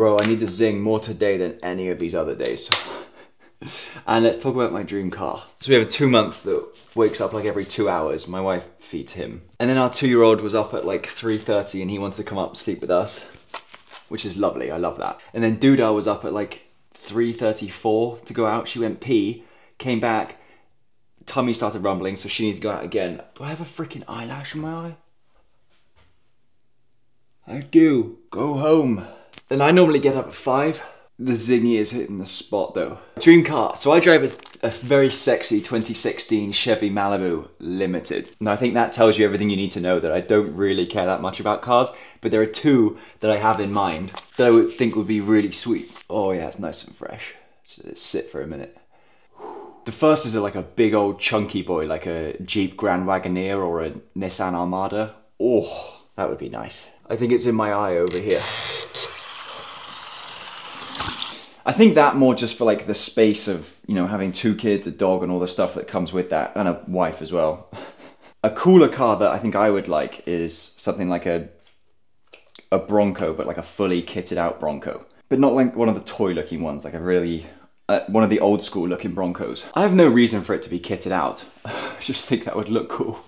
Bro, I need the zing more today than any of these other days. and let's talk about my dream car. So we have a two month that wakes up like every two hours. My wife feeds him. And then our two year old was up at like 3.30 and he wants to come up and sleep with us, which is lovely. I love that. And then Duda was up at like 3.34 to go out. She went pee, came back, tummy started rumbling, so she needs to go out again. Do I have a freaking eyelash in my eye? I do. Go home. And I normally get up at five. The zingy is hitting the spot though. Dream car. So I drive a, a, very sexy 2016 Chevy Malibu Limited. And I think that tells you everything you need to know that I don't really care that much about cars. But there are two that I have in mind that I would think would be really sweet. Oh yeah, it's nice and fresh. So let's sit for a minute. The first is like a big old chunky boy, like a Jeep Grand Wagoneer or a Nissan Armada. Oh, that would be nice. I think it's in my eye over here. I think that more just for like the space of, you know, having two kids, a dog and all the stuff that comes with that and a wife as well. a cooler car that I think I would like is something like a a Bronco, but like a fully kitted out Bronco. But not like one of the toy looking ones, like a really, uh, one of the old school looking Broncos. I have no reason for it to be kitted out. I just think that would look cool.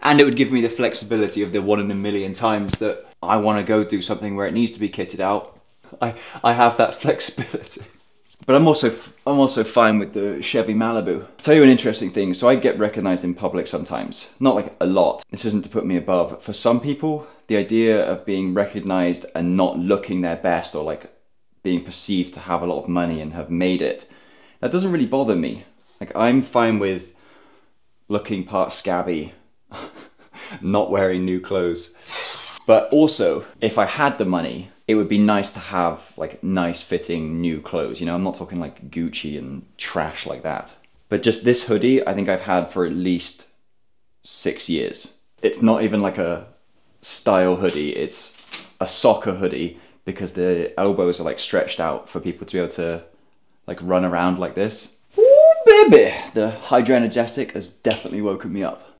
And it would give me the flexibility of the one in a million times that I want to go do something where it needs to be kitted out. I, I have that flexibility. But I'm also I'm also fine with the Chevy Malibu. I'll tell you an interesting thing. So I get recognized in public sometimes. Not like a lot. This isn't to put me above. For some people, the idea of being recognized and not looking their best or like being perceived to have a lot of money and have made it, that doesn't really bother me. Like I'm fine with looking part scabby, not wearing new clothes. But also, if I had the money, it would be nice to have like nice fitting new clothes. You know, I'm not talking like Gucci and trash like that. But just this hoodie, I think I've had for at least six years. It's not even like a style hoodie, it's a soccer hoodie because the elbows are like stretched out for people to be able to like run around like this. Ooh, baby! The Hydra Energetic has definitely woken me up.